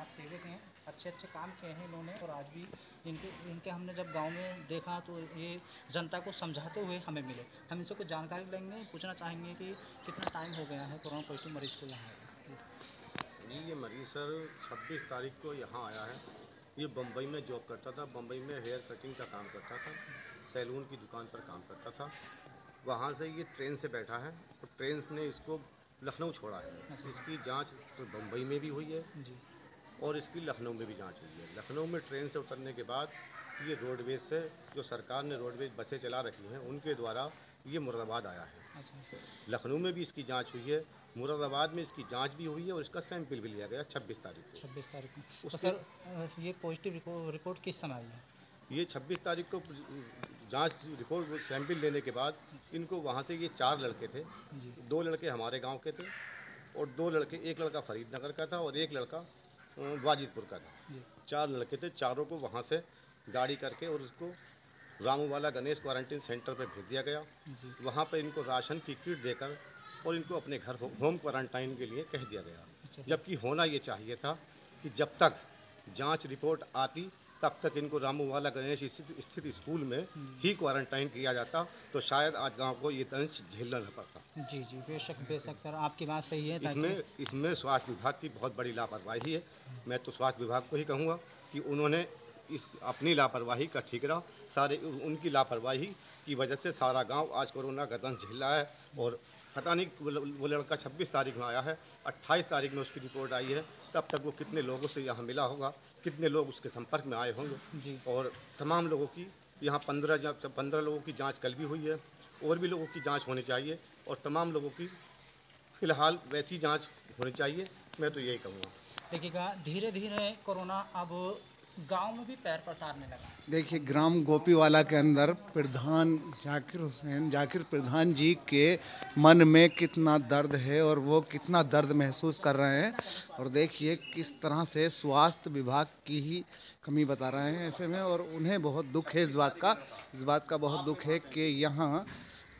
समाज सेवक हैं अच्छे अच्छे काम किए हैं इन्होंने और आज भी इनके इनके हमने जब गाँव में देखा तो ये जनता को समझाते हुए हमें मिले। हम इनसे कुछ जानकारी लेंगे पूछना चाहेंगे कि कितना टाइम हो गया है कोरोना पॉजिटिव मरीज़ को यहाँ? जी ये मरीज़ सर 26 तारीख को यहाँ आया है। ये बम्बई में जॉब करता था बम्बई में हेयर कटिंग का काम करता था सैलून की दुकान पर काम करता था। वहाँ से ये ट्रेन से बैठा है और ट्रेन ने इसको लखनऊ छोड़ा है। इसकी जाँच तो बम्बई में भी हुई है। जी। और इसकी लखनऊ में भी जाँच हुई है। लखनऊ में ट्रेन से उतरने के बाद ये रोडवेज़ से जो सरकार ने रोडवेज़ बसें चला रखी हैं उनके द्वारा ये मुरादाबाद आया है। अच्छा। लखनऊ में भी इसकी जाँच हुई है मुरादाबाद में इसकी जाँच भी हुई है और इसका सैंपल भी लिया गया छब्बीस तारीख को। छब्बीस तारीख को। तो सर ये पॉजिटिव रिपोर्ट किस समय आई है? ये 26 तारीख को जाँच रिपोर्ट सैंपल लेने के बाद इनको वहाँ से ये चार लड़के थे। दो लड़के हमारे गाँव के थे और दो लड़के एक लड़का फरीदनगर का था और एक लड़का वाजिदपुर का था। चार लड़के थे चारों को वहाँ से गाड़ी करके और उसको रामूवाला गणेश क्वारंटीन सेंटर पर भेज दिया गया। वहाँ पर इनको राशन की किट देकर और इनको अपने घर होम क्वारंटाइन के लिए कह दिया गया। अच्छा जबकि होना ये चाहिए था कि जब तक जाँच रिपोर्ट आती तब तक इनको रामूवाला गणेश स्थित स्थित स्कूल में ही क्वारंटाइन किया जाता तो शायद आज गाँव को ये दंश झेलना न पड़ता। जी जी बेशक बेशक सर आपकी बात सही है इसमें इसमें स्वास्थ्य विभाग की बहुत बड़ी लापरवाही है। मैं तो स्वास्थ्य विभाग को ही कहूँगा कि उन्होंने इस अपनी लापरवाही का ठीकरा सारे उनकी लापरवाही की वजह से सारा गाँव आज कोरोना का दंश झेल रहा है और पता नहीं वो लड़का 26 तारीख में आया है 28 तारीख में उसकी रिपोर्ट आई है तब तक वो कितने लोगों से यहाँ मिला होगा कितने लोग उसके संपर्क में आए होंगे जी। और तमाम लोगों की यहाँ पंद्रह पंद्रह लोगों की जाँच कल भी हुई है और भी लोगों की जाँच होनी चाहिए और तमाम लोगों की फ़िलहाल वैसी जाँच होनी चाहिए मैं तो यही कहूँगा। देखिएगा धीरे धीरे कोरोना अब गाँव में भी पैर पसारने लगा। देखिए, ग्राम गोपीवाला के अंदर प्रधान जाकिर हुसैन, जाकिर प्रधान जी के मन में कितना दर्द है और वो कितना दर्द महसूस कर रहे हैं। और देखिए, किस तरह से स्वास्थ्य विभाग की ही कमी बता रहे हैं ऐसे में, और उन्हें बहुत दुख है इस बात का। इस बात का बहुत दुख है कि यहाँ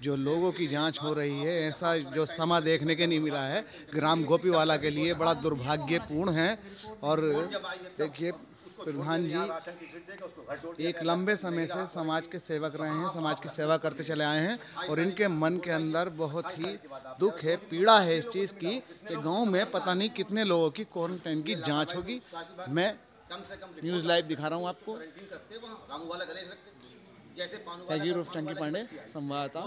जो लोगों की जाँच हो रही है, ऐसा जो समा देखने के नहीं मिला है, ग्राम गोपीवाला के लिए बड़ा दुर्भाग्यपूर्ण है। और देखिए प्रधान जी एक लंबे समय से समाज के सेवक रहे हैं समाज की सेवा करते चले आए हैं और इनके मन के अंदर बहुत ही दुख है पीड़ा है इस चीज़ की कि गाँव में पता नहीं कितने लोगों की क्वारंटाइन की जाँच होगी। मैं न्यूज़ लाइव दिखा रहा हूँ आपको। सगीर उर्फ़ चंकी पांडे संवाददाता।